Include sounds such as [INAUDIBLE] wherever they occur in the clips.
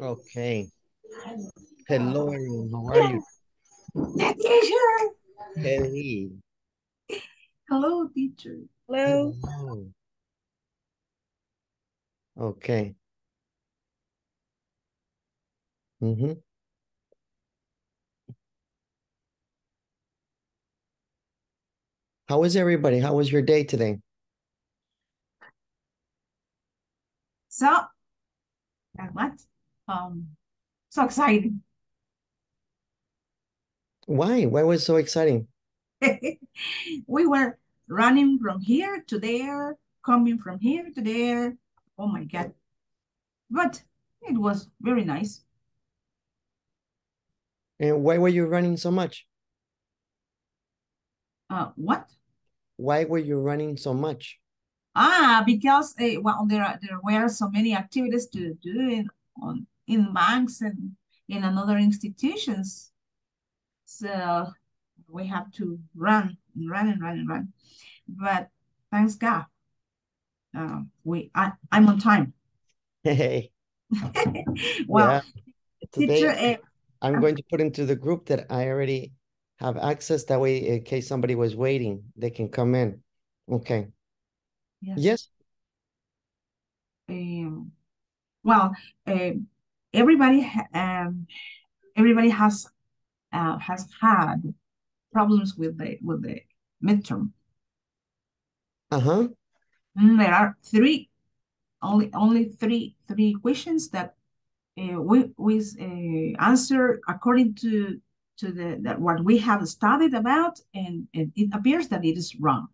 Okay. Hello, everyone. How are you? Teacher. Hey. Hello, teacher. Hello. Hello. Okay. Mm-hmm. How is everybody? How was your day today? So, uh, what? Um, so exciting. Why? Why was it so exciting? [LAUGHS] we were running from here to there, coming from here to there. Oh my God. But it was very nice. And why were you running so much? Uh, what? Why were you running so much? Ah, because uh, well, there are, there were so many activities to do in on in banks and in another institutions. So we have to run and run and run and run. But thanks God, uh, we I, I'm on time. Hey, [LAUGHS] well, yeah. teacher, Today, uh, I'm going to put into the group that I already have access. That way, in case somebody was waiting, they can come in. Okay. Yes. Yes. Um, well, uh, everybody um, everybody has uh, has had problems with the with the midterm. Uh-huh. Mm, There are three, only only three three questions that uh, we we uh, answer according to to the that what we have studied about, and, and it appears that it is wrong.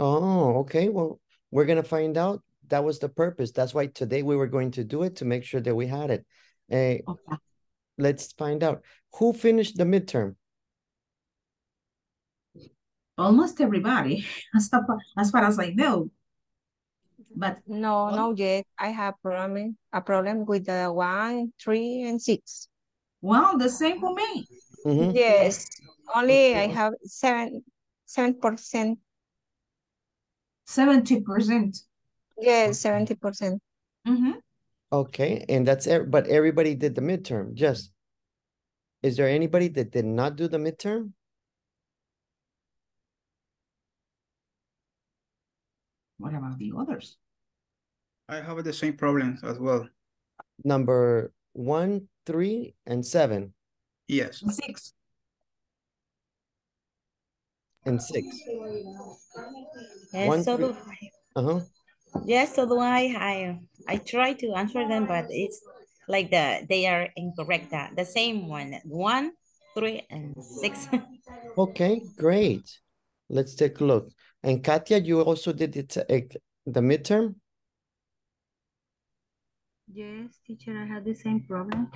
Oh, okay. Well, we're gonna find out. That was the purpose. That's why today we were going to do it to make sure that we had it. Eh, Okay. let's find out. Who finished the midterm? Almost everybody, [LAUGHS] as far, as far as I know, but No, Well- no yet. I have problem a problem with the one, three, and six. well, the same for me. Mhm. Yes, only I have seven, seven percent. Seventy percent. Yes, seventy percent. Mm-hmm. Okay, and that's it. But everybody did the midterm. Just. Is there anybody that did not do the midterm? What about the others? I have the same problems as well. Number one, three, and seven, Yes. Six. And six. Yes, One, so three- do Uh-huh. yes, so do I. I I try to answer them, but it's like the they are incorrect. The, the same one, one, three, and six. [LAUGHS] Okay, great. Let's take a look. And Katya, you also did it, uh, the midterm? Yes, teacher, I had the same problem.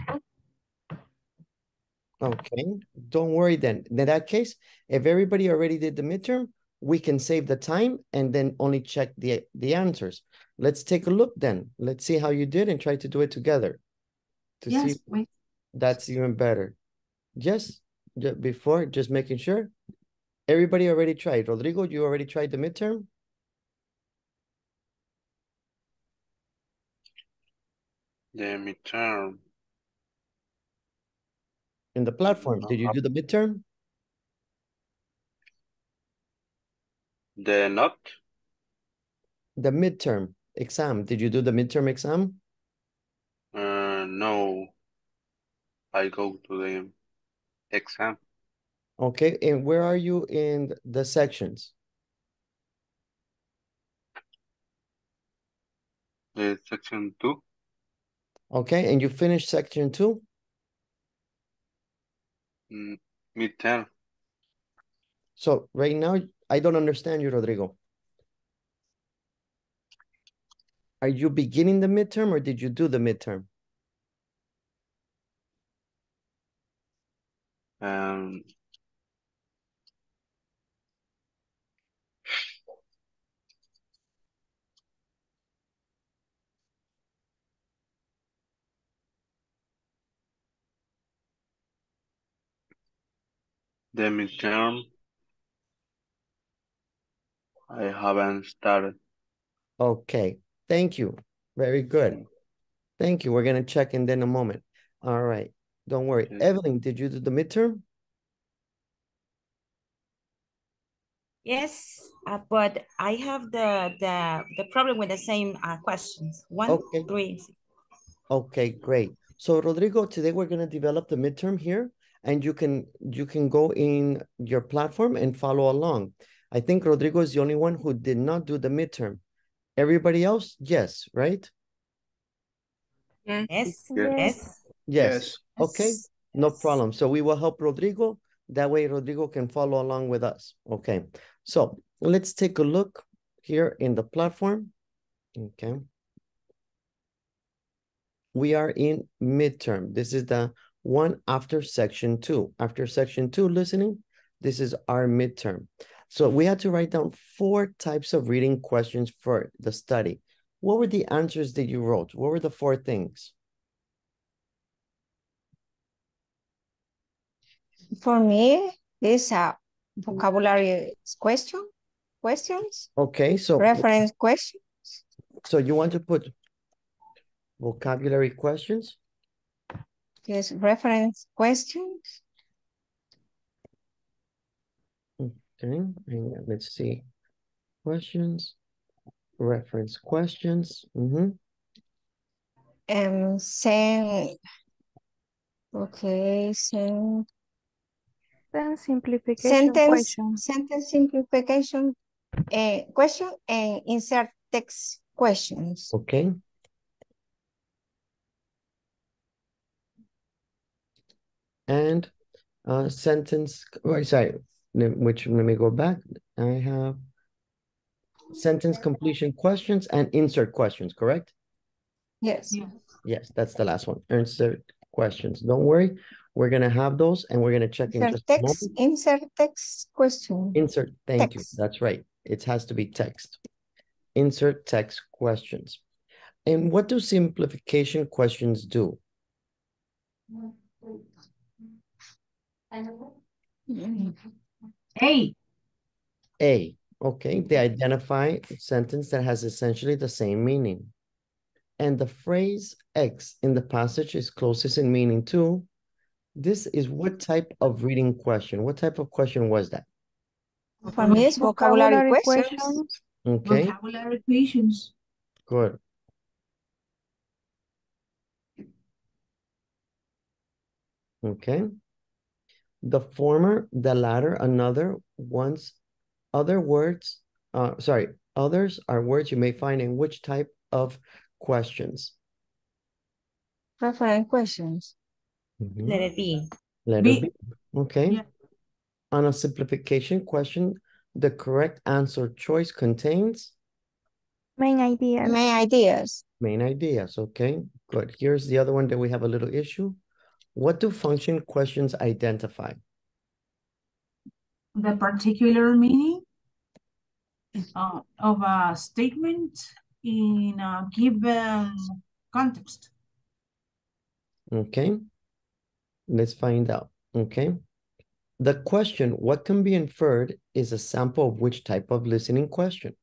Okay, don't worry then. In that case, if everybody already did the midterm, we can save the time and then only check the, the answers. Let's take a look then. Let's see how you did and try to do it together. To see Yes, if wait. that's even better. Just, before, just making sure. Everybody already tried. Rodrigo, you already tried the midterm? The midterm. In the platform, did you Uh, do the midterm? The not. The midterm exam, did you do the midterm exam? Uh, no. I go to the exam. Okay, and where are you in the sections? The section two. Okay, and you finished section two? Midterm. So right now, I don't understand you, Rodrigo. Are you beginning the midterm or did you do the midterm? Um, the midterm. I haven't started. Okay, thank you. Very good. Thank you. We're gonna check in then a moment. All right, don't worry. Okay. Evelyn, did you do the midterm? Yes, uh, but I have the, the, the problem with the same uh, questions. One, Okay. three. Okay, great. So Rodrigo, today we're gonna develop the midterm here and you can you can go in your platform and follow along. I think Rodrigo is the only one who did not do the midterm. Everybody else, yes, right? Yes. Yes, Yes. yes. Yes. Okay, Yes. no problem. So we will help Rodrigo. That way Rodrigo can follow along with us. Okay, so let's take a look here in the platform. Okay. We are in midterm. This is the one after section two. After section two listening, this is our midterm. So we had to write down four types of reading questions for the study. What were the answers that you wrote? What were the four things? For me, this a vocabulary question, questions, Okay, so reference questions. So you want to put vocabulary questions? Yes, reference questions. Okay, hang let's see. Questions, reference questions. hmm And send. Okay, send. Then simplification Sentence, question. sentence simplification, uh, question and insert text questions. Okay. And uh sentence, oh, sorry, which let me go back. I have sentence completion questions and insert questions, correct? Yes. Yes, that's the last one. Insert questions. Don't worry, we're gonna have those and we're gonna check in Insert just a moment. text, insert text question. Insert, thank you, that's right. It has to be text. Insert text questions. And what do simplification questions do? Mm, Hey, A, A. okay, they identify a sentence that has essentially the same meaning. And the phrase X in the passage is closest in meaning to. This is what type of reading question? What type of question was that? For me, it's vocabulary questions. questions. Okay, vocabulary questions. good. Okay. The former, the latter, another, once, other words, uh, sorry, others are words you may find in which type of questions? Reference questions. Mhm. Let it be. Letter it be. okay. Yeah. On a simplification question, the correct answer choice contains Main ideas. Main ideas. main ideas, okay? Good. Here's the other one that we have a little issue. What do function questions identify? The particular meaning uh, of a statement in a given context. Okay. Let's find out, okay? The question, what can be inferred, is a sample of which type of listening question?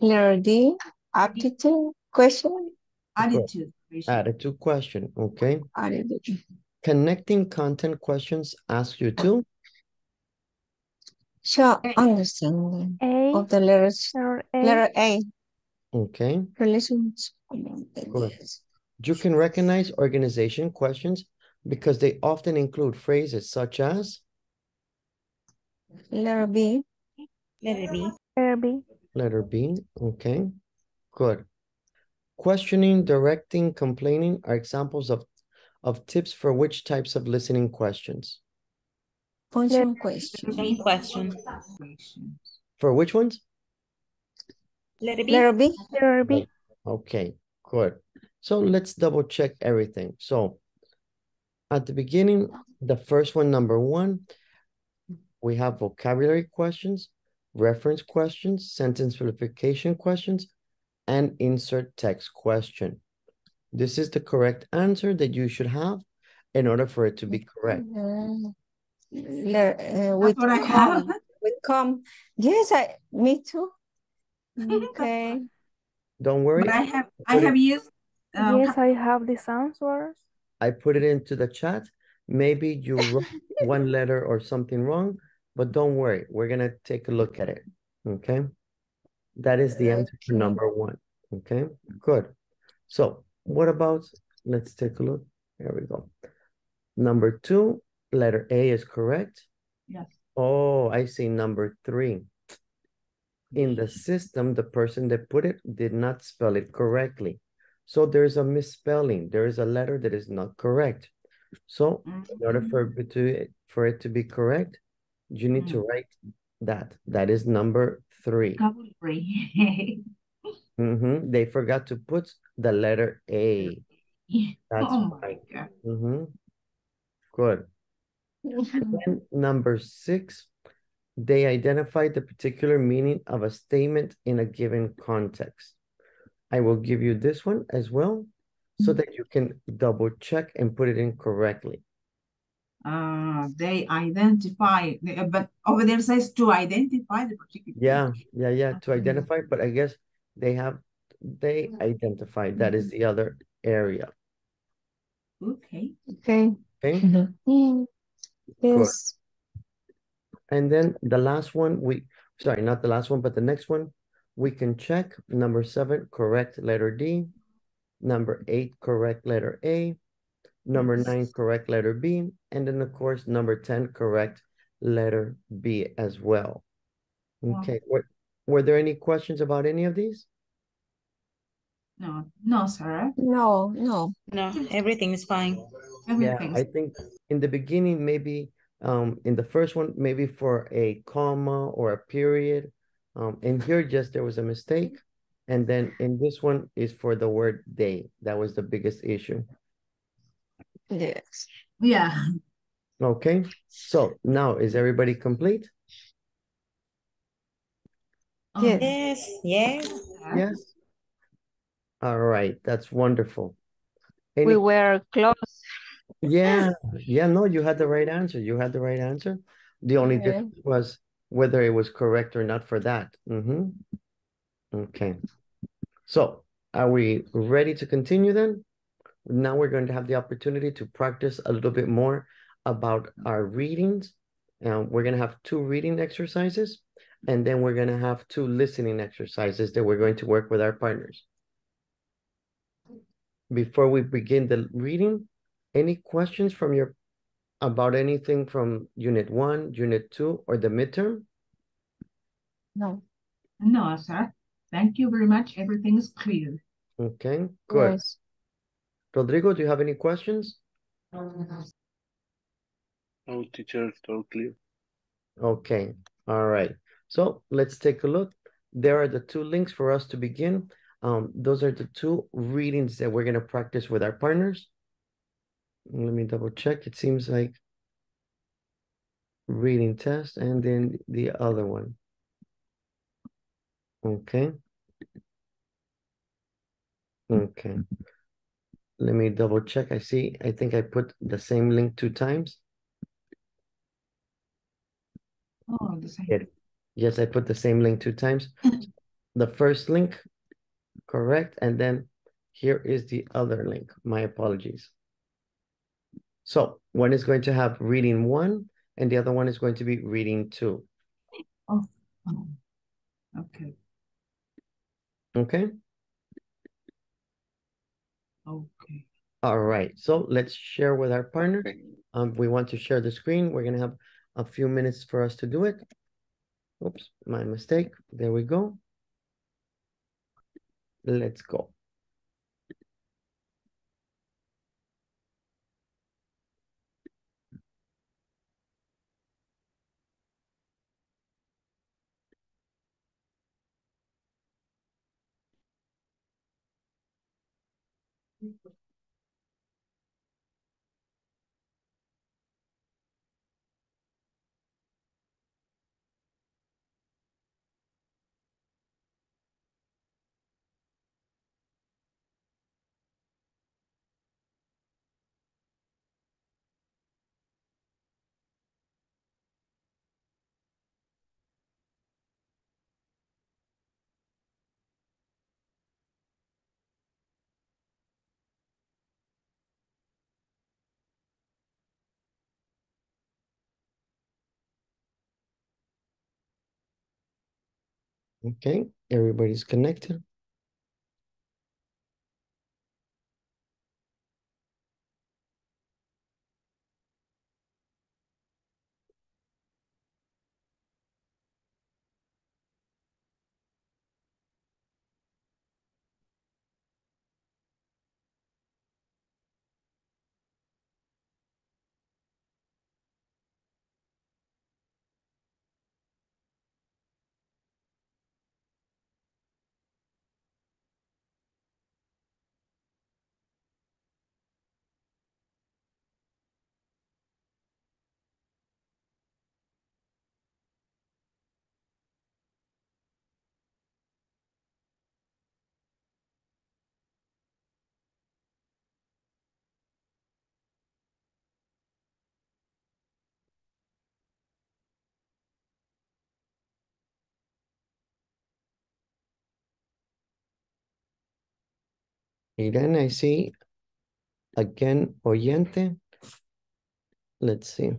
Letter D, aptitude question. Attitude. Question. Attitude question, okay? Attitude. Connecting content questions ask you to, Show A. understanding A. of the letters. Letter A. Letter A, okay? relations. You can recognize organization questions because they often include phrases such as Letter B, Letter B. Letter B. letter B, okay? Good. Questioning, directing, complaining are examples of, of tips for which types of listening questions? function question. Question. For which ones? Let it be. Letter B, Letter B. Okay, good. So let's double check everything. So at the beginning, the first one, number one, we have vocabulary questions, reference questions, sentence verification questions, and insert text question. This is the correct answer that you should have in order for it to be correct. Uh, letter, uh, with That's what I have. with come. Yes, I, me too. Okay. Don't worry. But I have, I Put it- have used, um, Yes, I have the answers. I put it into the chat. Maybe you wrote [LAUGHS] one letter or something wrong, but don't worry. We're gonna take a look at it. Okay? That is the answer for number one. Okay, good. So what about, let's take a look. There we go. Number two, letter A is correct. yes. Oh, I see number three. In the mm-hmm. system, the person that put it did not spell it correctly. So there's a misspelling. There is a letter that is not correct. So in order mm-hmm. for it to for it to be correct, you need to mm-hmm. write that. That is number three. Vocabulary. [LAUGHS] Mhm. They forgot to put the letter A. [LAUGHS] That's Oh my. God. Mhm. Good. Number six, they identified the particular meaning of a statement in a given context. I will give you this one as well so that you can double check and put it in correctly. Uh, they identify, uh, but over there says to identify the particular. Yeah, yeah, yeah, to identify, but I guess they have, they identified that is the other area, Okay. Okay. okay? Mm, Yes. And then the last one, we, sorry, not the last one, but the next one, we can check number seven, correct letter D. Number eight, correct letter A. Number nine, correct letter B. And then of course, number ten, correct letter B as well. Wow. Okay, were, were there any questions about any of these? No, no, Sarah. No, no. No, everything is fine. Yeah, I think in the beginning, maybe, um, in the first one, maybe for a comma or a period. Um, and here just there was a mistake. And then in this one is for the word day. That was the biggest issue. Yes. yeah. Okay, so now is everybody complete? Um, Yes. Yes, yes. Yes? All right, that's wonderful. We Any, were close. yeah, yeah, no, you had the right answer. You had the right answer. The only Okay. difference was whether it was correct or not for that. Mm-hmm. Okay. So are we ready to continue then? Now we're going to have the opportunity to practice a little bit more about our readings. And we're going to have two reading exercises, and then we're going to have two listening exercises that we're going to work with our partners. Before we begin the reading, any questions from your about anything from unit one, unit two, or the midterm? No. No, sir. Thank you very much. Everything is clear. Okay, good. Yes. Rodrigo, do you have any questions? No, teacher, it's all clear. Okay, all right. So let's take a look. There are the two links for us to begin. Um, those are the two readings that we're gonna practice with our partners. Let me double check. It seems like reading test and then the other one. Okay. Okay. Let me double check. I see, I think I put the same link two times. Oh, the same. Yes, I put the same link two times. [LAUGHS] The first link, correct, and then here is the other link. My apologies. So one is going to have reading one, and the other one is going to be reading two. Oh, oh okay. Okay, Okay. All right, so let's share with our partner. Um, we want to share the screen. We're gonna have a few minutes for us to do it. Oops, my mistake. There we go. Let's go. Okay, everybody's connected. Irene, I see. Again, oyente. Let's see.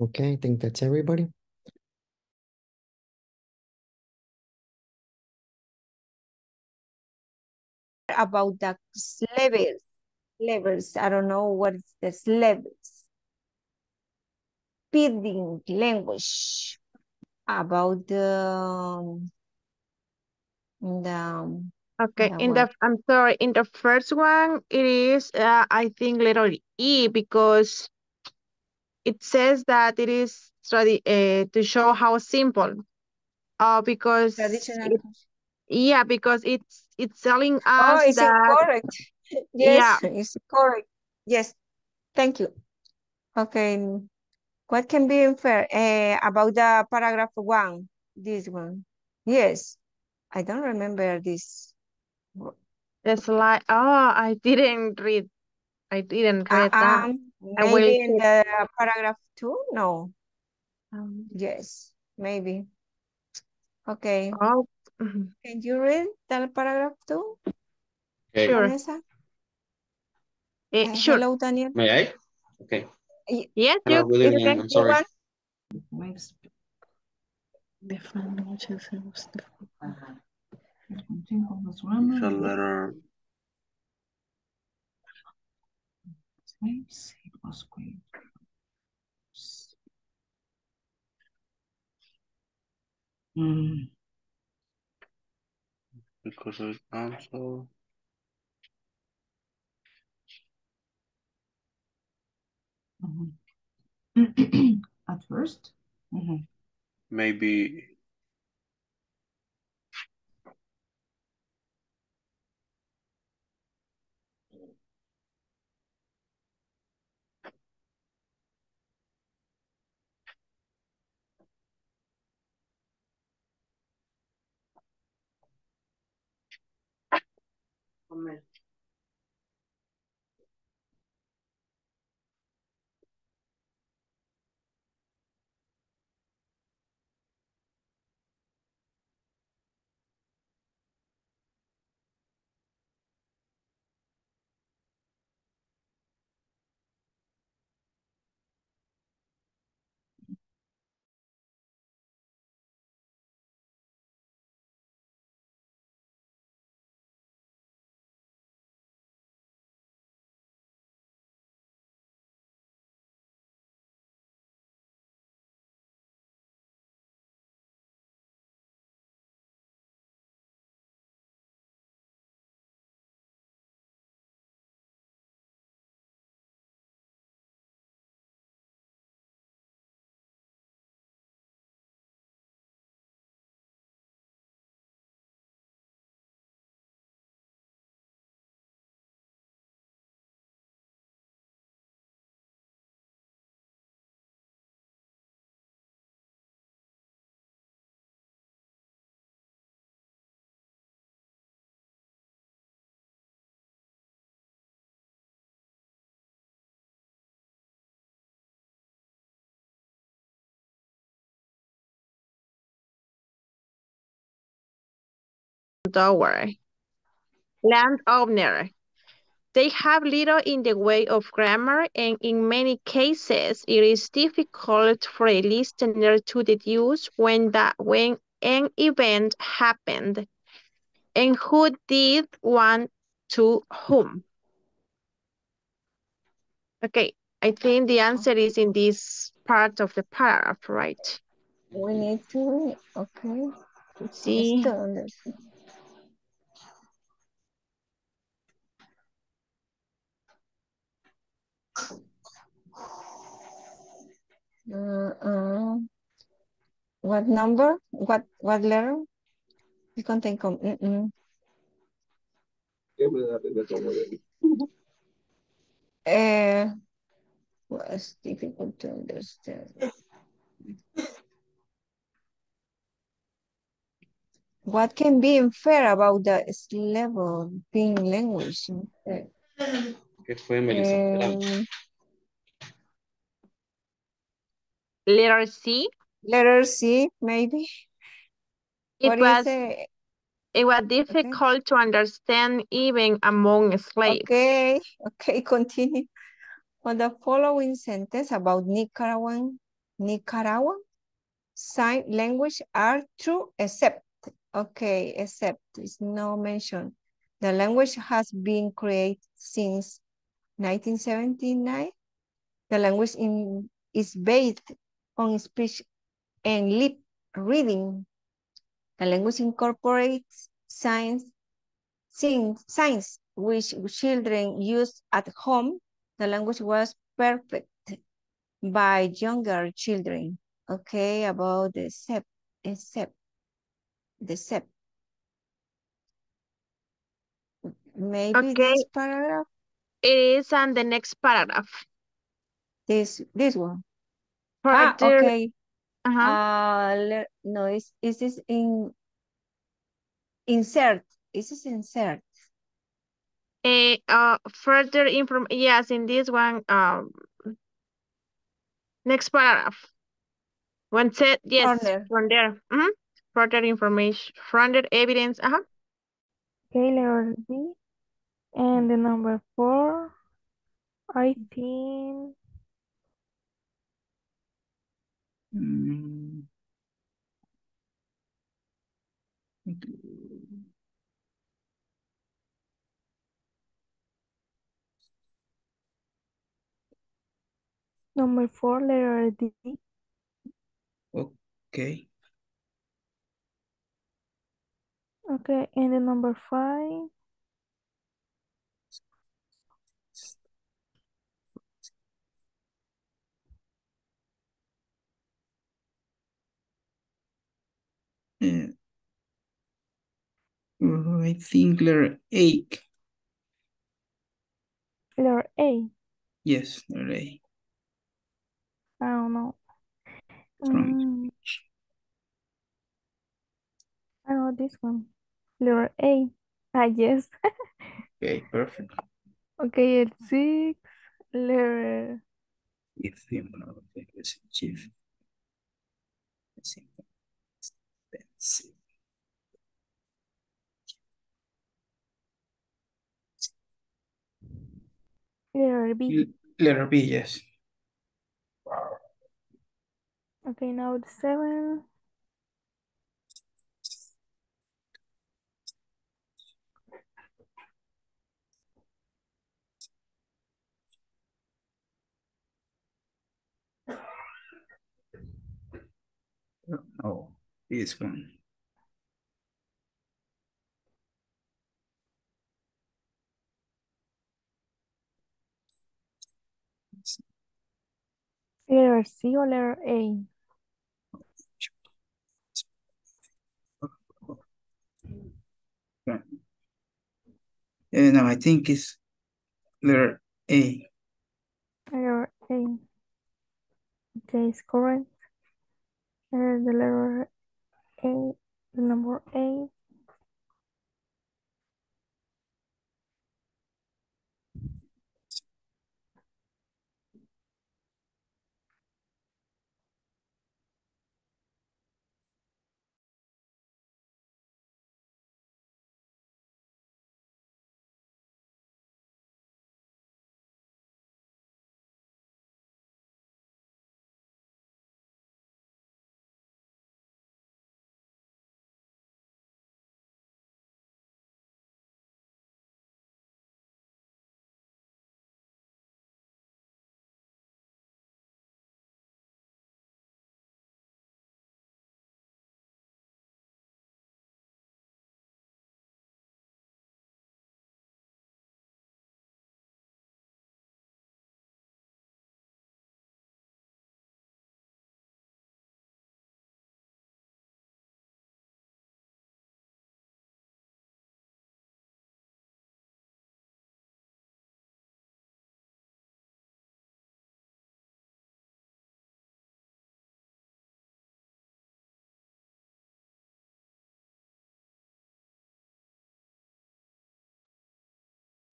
Okay, I think that's everybody. About the levels, levels, I don't know what is this levels. Speaking language about the, the, Okay, Yeah, in the, I'm sorry, in the first one, it is, uh, I think letter E because it says that it is tradi- uh, to show how simple. Uh, because, traditional. it- yeah, because it's, it's telling Oh, us it's that, incorrect. [LAUGHS] Yes, it's correct. Yes, thank you. Okay, what can be inferred eh, about the paragraph one, this one? Yes, I don't remember this. it's like, oh, I didn't read, I didn't Uh, read that. I will maybe in check. The paragraph two? No, Um, yes, maybe. Okay, Oh, can you read the paragraph two, Okay, sure. Vanessa? Eh, Uh, sure. Hello, Daniel. may I? Okay. Y- Yes, Hello, you, good you evening. can, I'm sorry. want- Waves. Different languages. it. It's a letter. It was great. Mm. Because of answer. Mhm. At 1st Mhm. Maybe Dower. Landowner. They have little in the way of grammar, and in many cases, it is difficult for a listener to deduce when that when an event happened and who did one to whom. Okay, I think the answer is in this part of the paragraph, right? We need to, okay. Let's see. Uh, uh, what number? What what letter? It contain com mm -mm. Uh, was difficult to understand. What can be inferred about the level being language? Uh, ¿Qué fue, Melissa? um, Letter C. letter C, maybe. It What was it? it was difficult to understand even among slaves. Okay, okay, [LAUGHS] continue. On the following sentence about Nicaraguan, Nicaraguan sign language are true except, okay, except is no mention. The language has been created since 1979. The language in, is based on speech and lip reading. The language incorporates signs, signs, which children use at home. The language was perfect by younger children. Okay, about the SEP, except, the SEP. Maybe Okay. this paragraph, It is on the next paragraph. this, this one. Ah, Further- okay. uh-huh. Uh, le- no, is, is this in, insert, is this insert? Eh, uh, further inform, yes, in this one, um, next paragraph. One set, yes, Corner. from there, mhm. Further information, further evidence, uh-huh. Okay, letter B. And the number four, I think Mm. Number four, letter D. Okay. Okay, and the number five. Uh, I think letter A. Letter A. Yes, letter A. I don't know. Mm, I know this one. Letter A. Ah, yes. [LAUGHS] Okay, perfect. Okay, it's six. Letter If you know, let's achieve. Let's see. Expensive. letter B. L- Letter B, yes. Okay, now the seven. Oh, this one. Letter C or letter A. Right. Uh, no, I think it's letter A. Letter A. Okay, it's correct. And the letter The number A.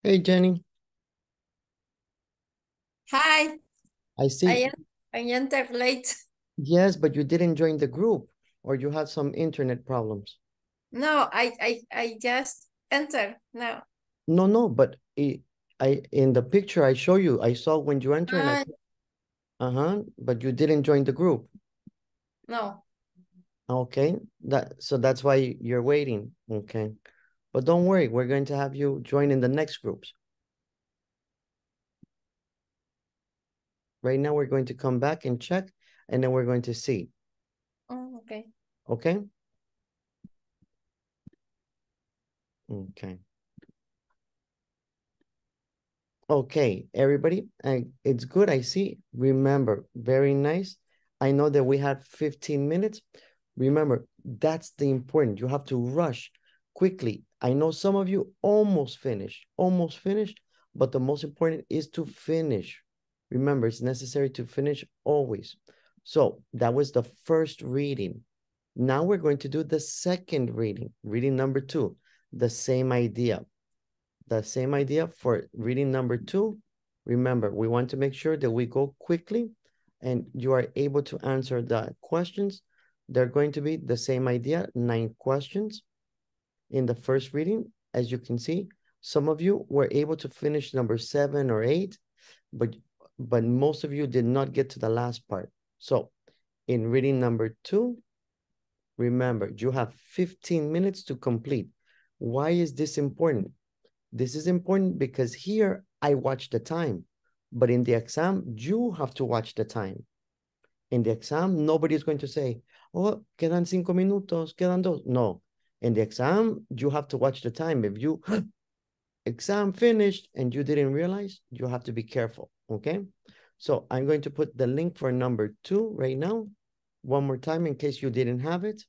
Hey, Jenny, Hi, I I see. en- I entered late. Yes, but you didn't join the group or you had some internet problems. No, I I I just entered now. No, no, but it, I in the picture I show you, I saw when you enter and I, Ah, uh-huh, but you didn't join the group. no, Okay, that so that's why you're waiting. Okay. But don't worry, we're going to have you join in the next groups. Right now, we're going to come back and check, and then we're going to see. oh, okay. Okay? Okay. Okay, everybody, and it's good, I see. Remember, very nice. I know that we had 15 minutes. Remember, that's the important. You have to rush quickly. I know some of you almost finished, almost finished, but the most important is to finish. Remember, it's necessary to finish always. So that was the first reading. Now we're going to do the second reading, reading number two, the same idea. The same idea for reading number two. Remember, we want to make sure that we go quickly and you are able to answer the questions. They're going to be the same idea, nine questions. In the first reading, as you can see, some of you were able to finish number seven or eight, but but most of you did not get to the last part. So In reading number two, remember, you have 15 minutes to complete. Why is this important? This is important because here I watch the time, but in the exam, you have to watch the time. In the exam, nobody is going to say, oh, quedan cinco minutos, quedan dos. No, in the exam, you have to watch the time. If you [GASPS] exam finished and you didn't realize, you have to be careful, okay? So I'm going to put the link for number two right now. One more time in case you didn't have it.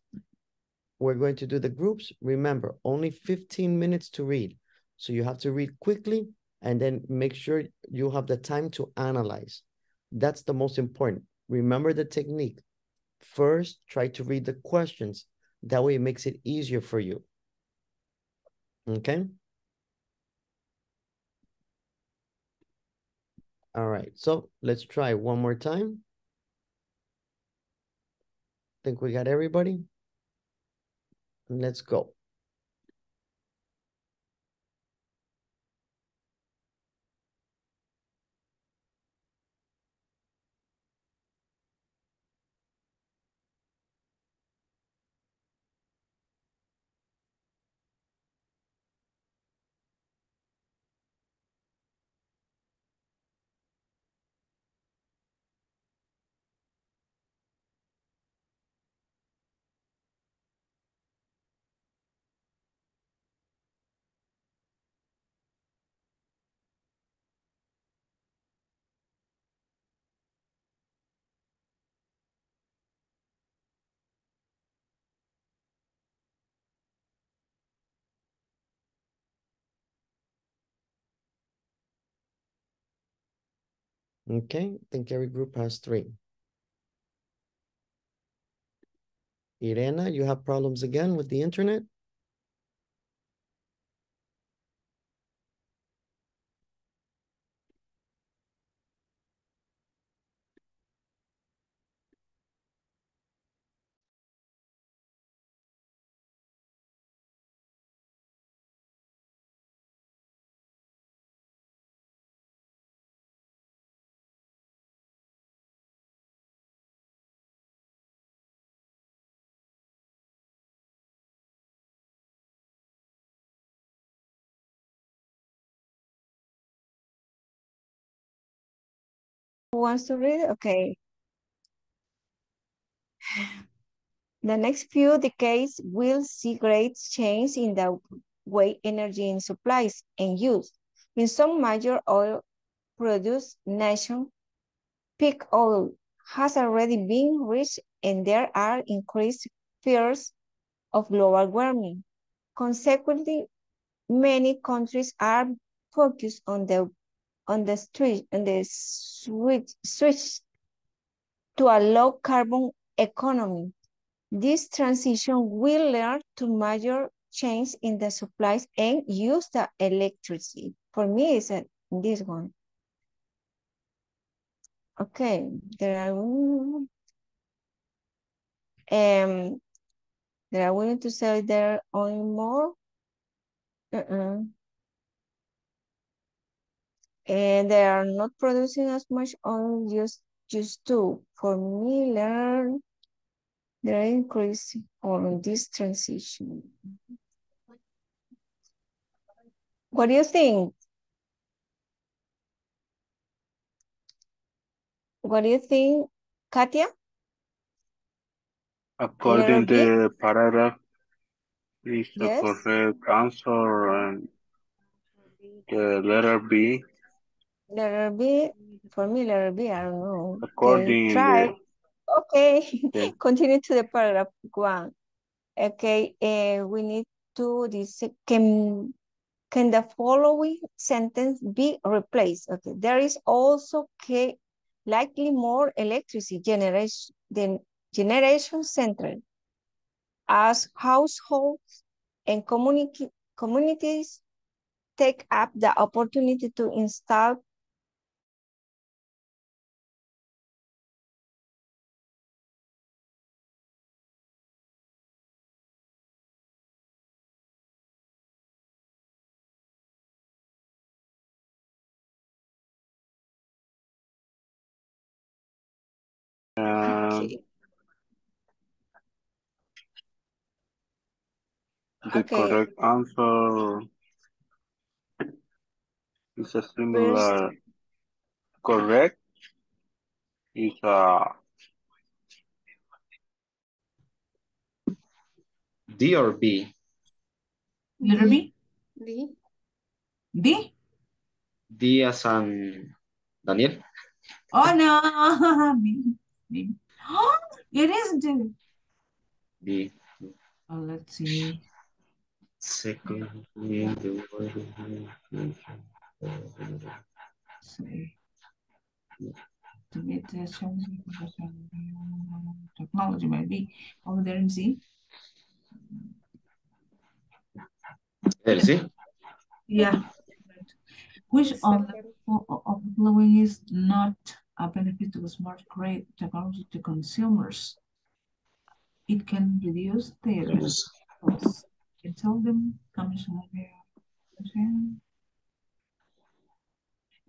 We're going to do the groups. Remember, only 15 minutes to read. So you have to read quickly and then make sure you have the time to analyze. That's the most important. Remember the technique. First, try to read the questions. That way it makes it easier for you. Okay? All right, so let's try one more time. I think we got everybody? Let's go. Okay, think every group has three. Irena, you have problems again with the internet? Who wants to read? Okay. The next few decades will see great change in the way energy in supplies and use. In some major oil produced nations, peak oil has already been reached and there are increased fears of global warming. Consequently, many countries are focused on the on the switch on the switch switch to a low carbon economy. This transition will lead to major change in the supplies and use the electricity. For me, it's a, this one. Okay, there are um, they are willing to sell their own more. Uh -uh. And they are not producing as much oil just used to. For me, learn the increase on this transition. What do you think? What do you think, Katia? According to the paragraph, is the Yes. correct answer and the letter B. Letter B, for me, letter B, I don't know. According try. Okay, Okay. [LAUGHS] continue to the paragraph one. Okay, uh, we need to, this, can, can the following sentence be replaced? Okay, there is also okay, likely more electricity generation than generation central as households and community, communities take up the opportunity to install The Okay. correct answer is a similar correct is a D or B? Letter B? D. D? D as an Daniel? Oh no, [LAUGHS] B. B. Oh, [GASPS] it is D. B. Oh, let's see. Second, the see. To get the technology might be over there in C. There, see? Yeah. Which of the of following is not a benefit to the smart grid technology to consumers? It can reduce their costs. Can tell them commission.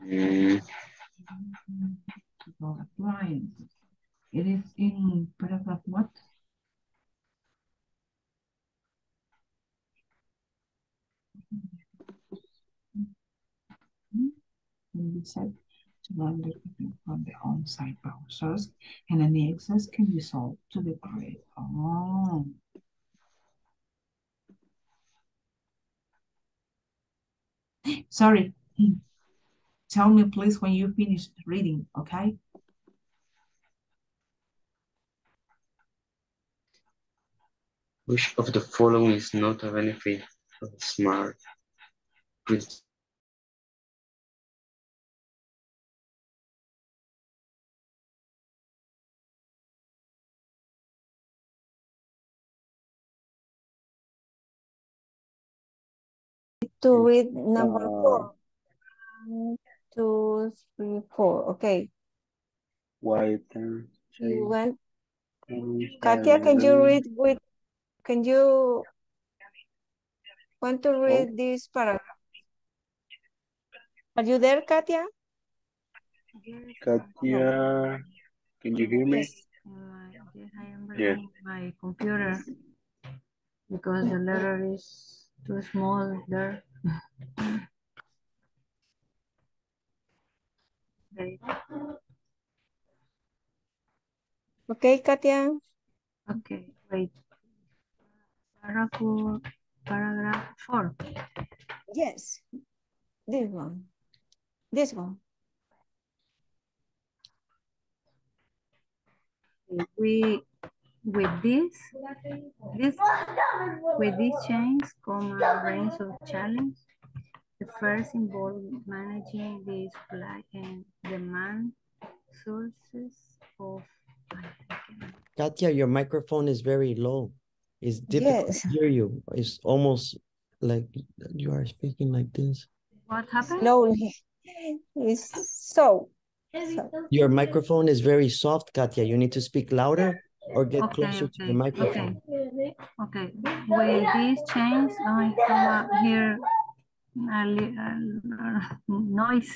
Mm, Appliances. It is in paragraph what? Can be said to run the equipment from the on-site power source and any excess can be sold to the grid. Oh. Sorry. Tell me please when you finish reading, okay? Which of the following is not a benefit of smart? To read number uh, four. One, two, three, four. Okay. white and You change want, Katia, can you read with, can you want to read this paragraph? Are you there, Katia? Katia, can you hear me? Yes. My, yes, I am Yes. my computer because the letter is too small there. Okay, Okay, Katia. okay, wait. Paragraph four, paragraph four. Yes. This one. This one. We, with this, this, with these chains come a range of challenge. The first involves managing the supply and demand sources of. Katya, your microphone is very low. It's difficult Yes. to hear you. It's almost like you are speaking like this. What happened? Slowly. It's so. so. Your microphone is very soft, Katya. You need to speak louder or get Okay, closer to okay, the microphone. okay, okay. With these chains, I have here a little noise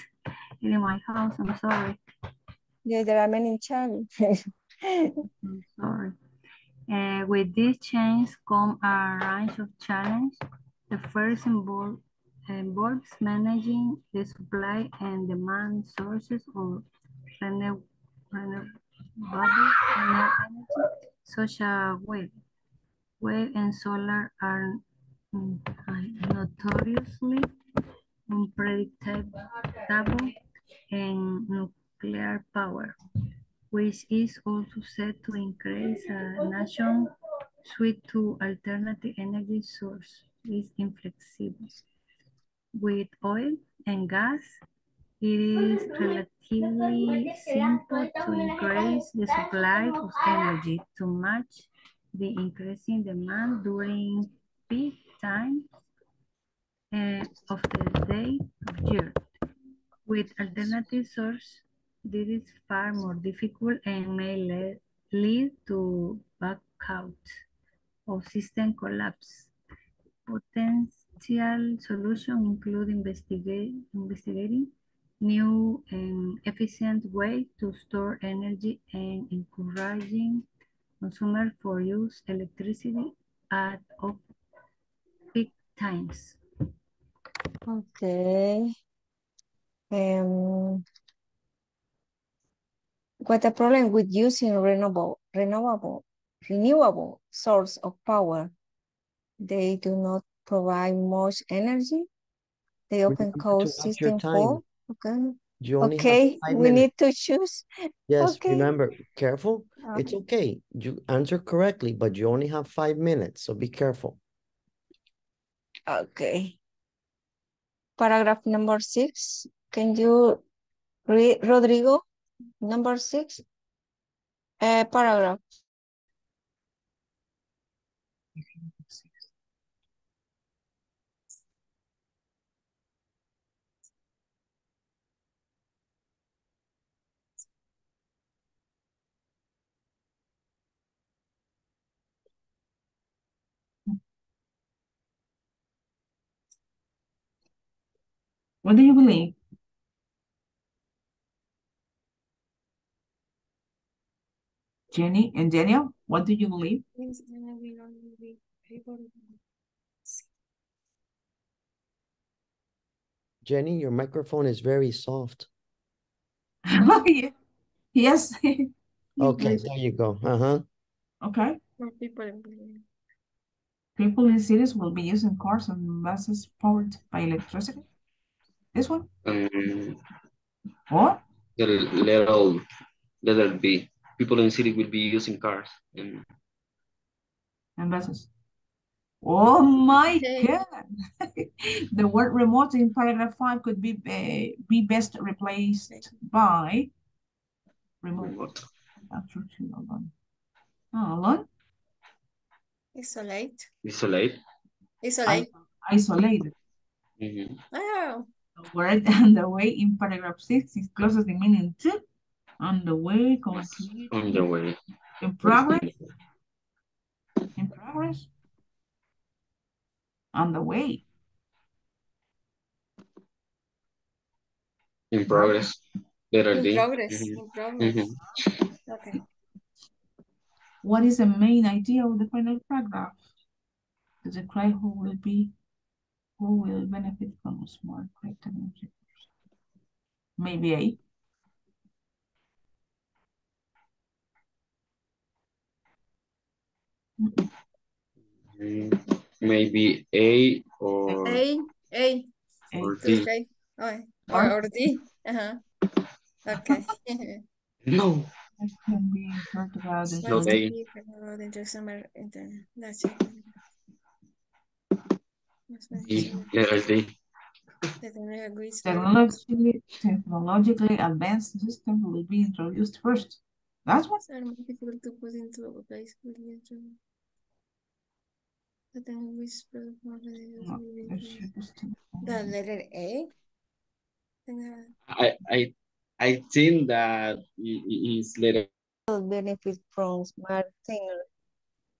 in my house. I'm sorry. Yeah, there are many challenges. I'm sorry. Uh, with these chains come a range of challenges. The first involve, involves managing the supply and demand sources of renew- renewable energy, such as wind. Wind and solar are mm, notoriously unpredictable and nuclear power which is also said to increase a nation switch to alternative energy source is inflexible. With oil and gas, it is relatively simple to increase the supply of energy to match the increasing demand during peak times uh, of the day of year. With alternative source, this is far more difficult and may le- lead to blackouts or system collapse. Potential solutions include investigate, investigating new and efficient way to store energy and encouraging consumers for use electricity at peak times. Okay. Um, what the problem with using renewable, renewable, renewable source of power? They do not provide much energy. They often Remember cause system time. fault. Okay. You only Okay, we minutes. need to choose. Yes, okay. remember, careful. It's Uh, okay. You answer correctly, but you only have five minutes, so be careful. Okay. Paragraph number six. Can you read, Rodrigo? Number six. Uh, paragraph. What do you believe? Jenny and Daniel, what do you believe? Jenny, your microphone is very soft. [LAUGHS] Yeah. yes. [LAUGHS] Okay, there you go. Uh-huh. Okay. More people in People in cities will be using cars and buses powered by electricity. This one? Um, Or? the letter, letter B. People in the city will be using cars and and buses. Oh my Okay. God. [LAUGHS] The word remote in paragraph five could be uh, be best replaced by remote. remote. Actually, hold on. Oh, hold. Isolate. Isolate. Isolate. Isolated. Mhm. Oh, The word [LAUGHS] on the way in paragraph six is closest in meaning to on the way, complete, On the way. in progress, in progress, on the way. In progress. Letter in D. progress. Mhm. In progress. Mhm. Okay. What is the main idea of the final paragraph? To describe who will be, who will benefit from smart grid technology. Maybe A. Mm, Maybe A or, A, A, or to D. describe. Oh, or, or D. Uh-huh. Okay. [LAUGHS] No, It can be inferred about the It's not What's A. the about the introduction of internet? That's it. What's the D. Letter D. The technology agrees for- technologically, technologically advanced system will be introduced first. That's what, are more difficult to put into a place with the internet. The technology is for the no, The letter A? Think, I, I, I think that i- i- letter will benefit from smart technology.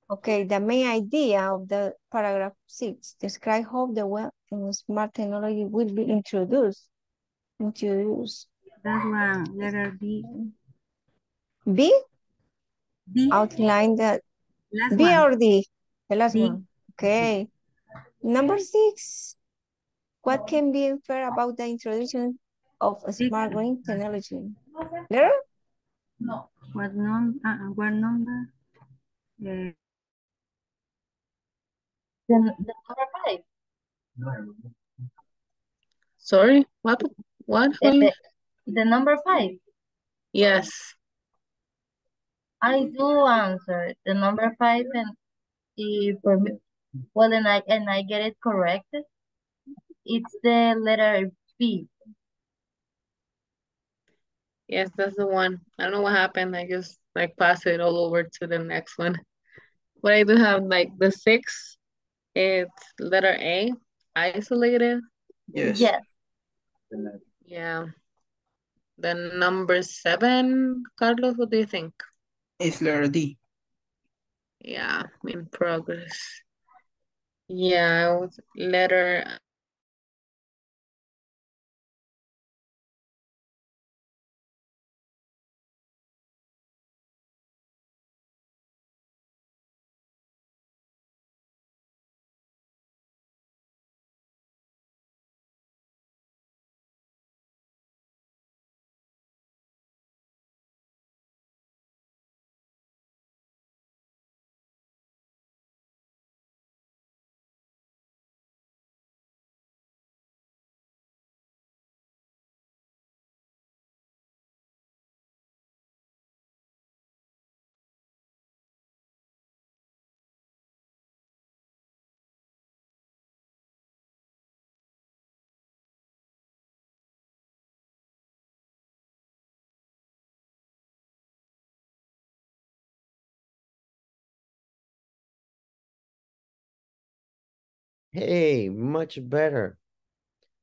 Okay, the main idea of the paragraph six, describe how the web and smart technology will be introduced. Introduced. That one, letter B. B? B. outline the Last B one. or D? The last D. one. Okay. Number six, what can be inferred about the introduction of a smart grid technology? Letter? What num, uh, uh, what number? Uh, The, the number five. Sorry, what? What? The, the, the number five. Yes. I do answer the number five and if well, and I and I get it correct. It's the letter B. Yes, that's the one. I don't know what happened. I just like passed it all over to the next one. But I do have like the six. It's letter A, isolated. Yes. Yes. Yeah. Then number seven, Carlos, what do you think? It's letter D. Yeah, in progress. Yeah, letter Hey, much better.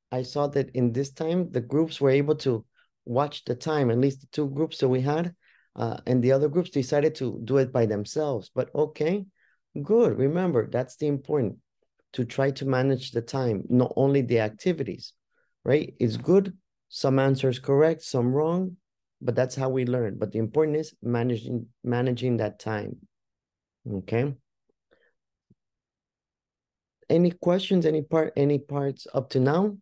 I saw that in this time, the groups were able to watch the time, at least the two groups that we had, uh, and the other groups decided to do it by themselves. But okay, good. Remember, that's the important to try to manage the time, not only the activities, right? It's good. Some answers correct, some wrong, but that's how we learn. But the important is managing managing that time. Okay. Any questions, any part, any parts up to now?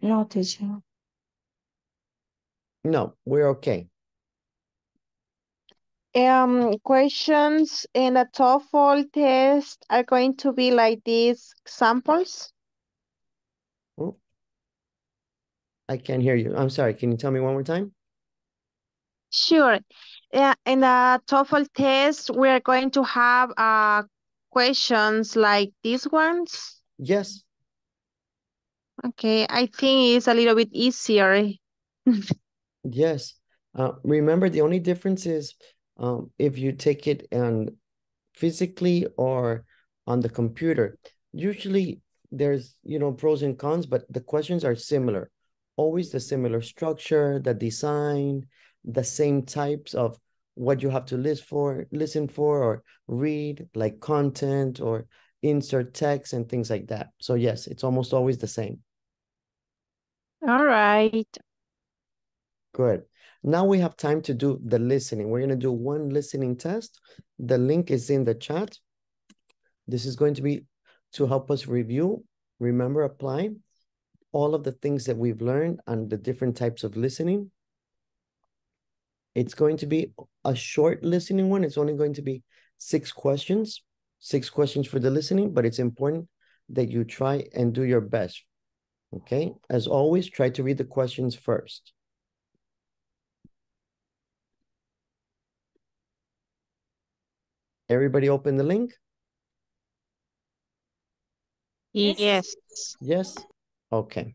No, teacher. No, we're okay. Um, questions in the TOEFL test are going to be like these samples. Oh, I can't hear you. I'm sorry. Can you tell me one more time? Sure. Yeah, in the TOEFL test, we are going to have uh questions like these ones. Yes. Okay, I think it's a little bit easier. [LAUGHS] Yes. Uh, remember, the only difference is um, if you take it and physically or on the computer. Usually there's, you know, pros and cons, but the questions are similar. Always the similar structure, the design, the same types of what you have to list for, listen for, or read, like content or insert text and things like that. So yes, it's almost always the same. All right. Good. Now we have time to do the listening. We're going to do one listening test. The link is in the chat. This is going to be to help us review, remember, apply all of the things that we've learned and the different types of listening. It's going to be a short listening one. It's only going to be six questions, six questions for the listening, but it's important that you try and do your best. Okay. As always, try to read the questions first. Everybody open the link? Yes. Yes? Okay.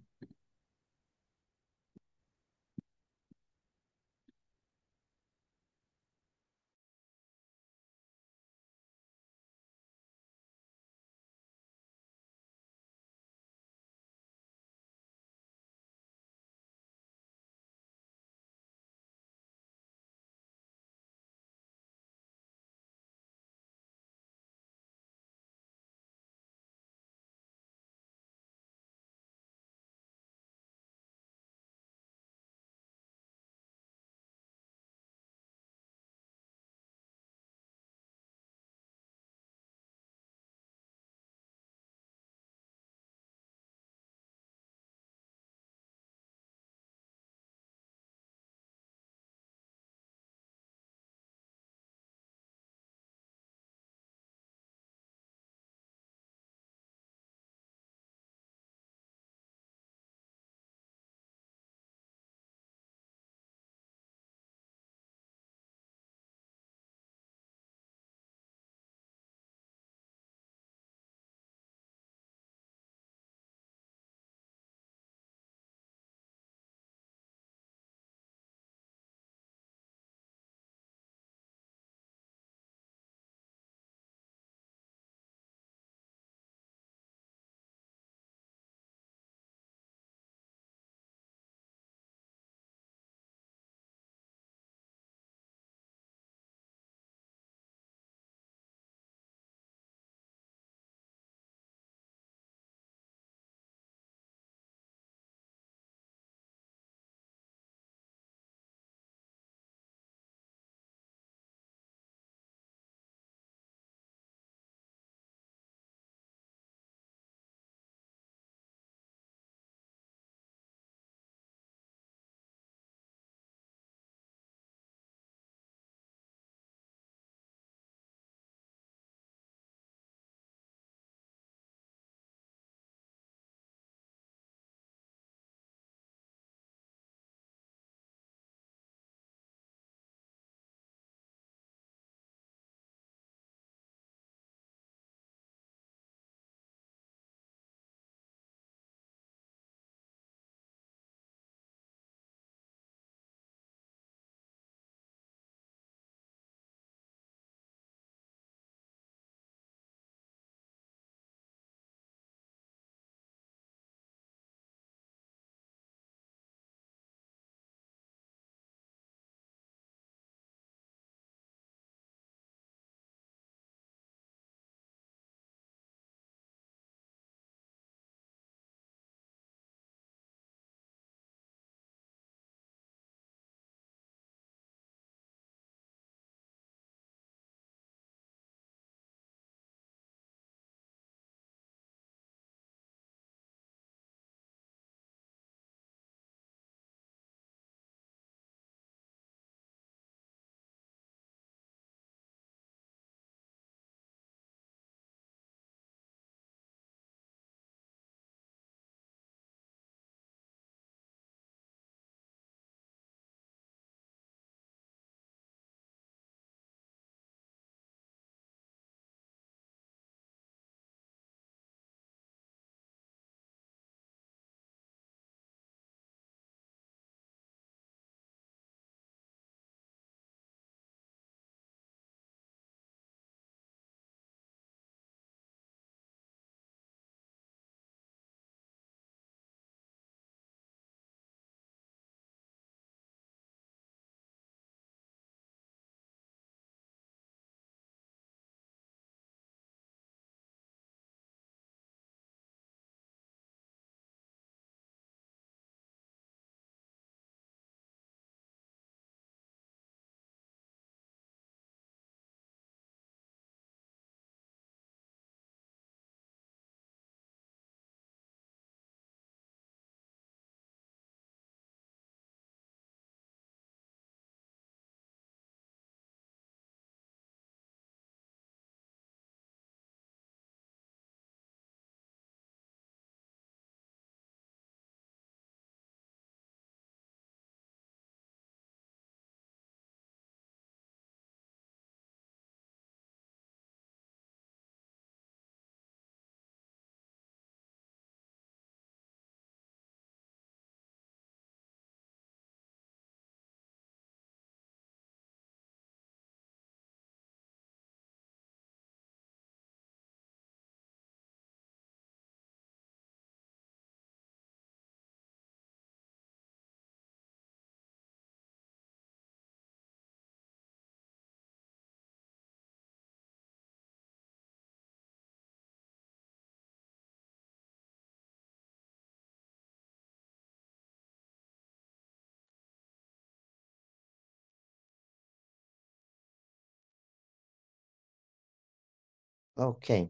Okay.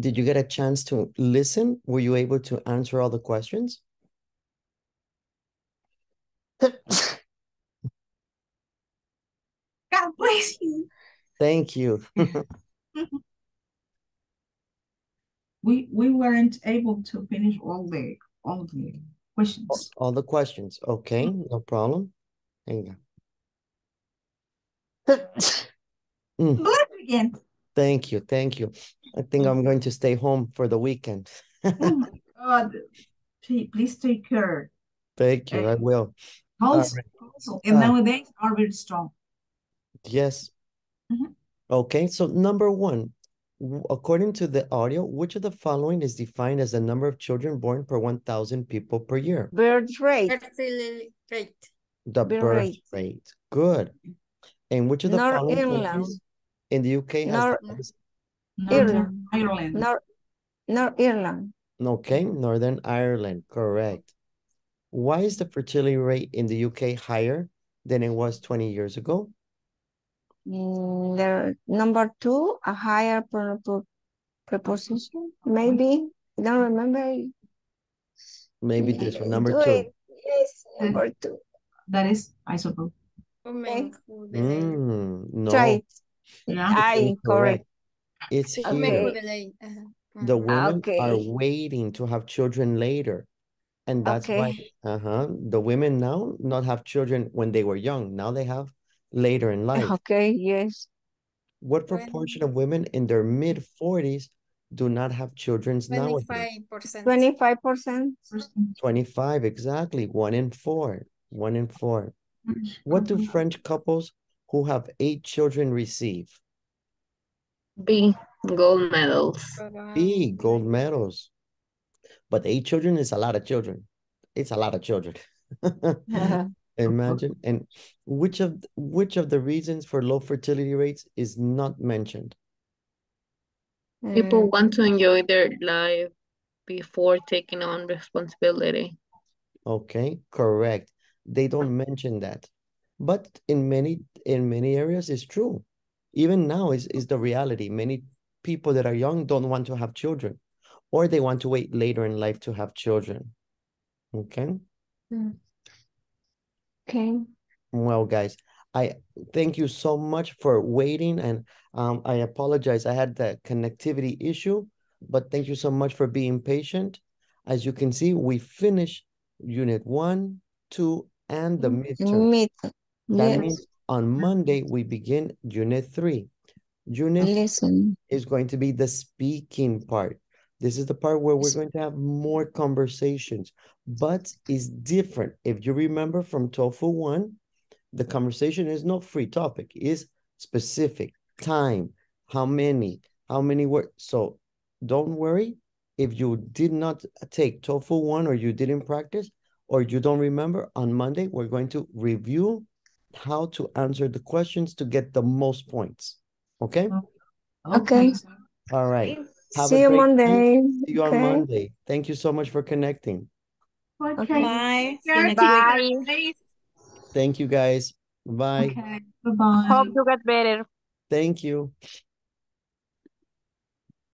Did you get a chance to listen? Were you able to answer all the questions? God bless you. Thank you. [LAUGHS] We we weren't able to finish all the all the questions. All the questions. Okay, no problem. Hang on. Mm, again. Thank you, thank you. I think I'm going to stay home for the weekend. Oh my God. Please, please take care. Thank you, I will. Health right. also, and Uh, nowadays are very strong. Yes. Mhm. Okay, so number one, according to the audio, which of the following is defined as the number of children born per 1,000 people per year? Birth rate. Fertility rate. The Birth birth rate. rate. Good. And which of the North following Ireland. countries in the UK has the Nor- Ireland. Ireland. North, North Ireland. Okay, Northern Ireland, correct. Why is the fertility rate in the UK higher than it was 20 years ago? Mm, the number two, a higher pro- pro- preposition, maybe. I don't remember. Maybe this one, number do two. it. Yes, number two. That is, I suppose. Women who. Mm, no, Try it. Yeah. I correct. It's here. Okay. Uh-huh. The Mhm. women are waiting to have children later. And that's why, uh-huh, the women now not have children when they were young. Now they have later in [LAUGHS] life. Okay, yes. What proportion of women in their mid forties do not have children nowadays? Twenty-five percent. Twenty-five percent. 25, exactly. One in four. One in four. What do French couples who have eight children receive? B, gold medals. B, gold medals. But eight children is a lot of children. It's a lot of children. [LAUGHS] [LAUGHS] Imagine. And which of which of the reasons for low fertility rates is not mentioned? People want to enjoy their life before taking on responsibility. Okay, correct. They don't mention that. But in many in many areas it's true. Even now is is the reality. Many people that are young don't want to have children or they want to wait later in life to have children. Okay? Okay. Well, guys, I thank you so much for waiting and um I apologize. I had the connectivity issue, but thank you so much for being patient. As you can see, we finished unit one, two, and the midterm. Meet. That Yes. means on Monday, we begin unit three. Unit Listen. is going to be the speaking part. This is the part where we're going to have more conversations, but it's different. If you remember from TOEFL 1, the conversation is not free topic, is specific, time, how many, how many words. So don't worry if you did not take TOEFL 1 or you didn't practice or you don't remember, on Monday, we're going to review how to answer the questions to get the most points. Okay? Okay. All right. Have See you great week. Monday. See you on Monday. Thank you so much for connecting. Okay. Bye. See you Care, next take week. care, please. Thank you guys. Bye. Okay. Bye-bye. Hope you get better. Thank you.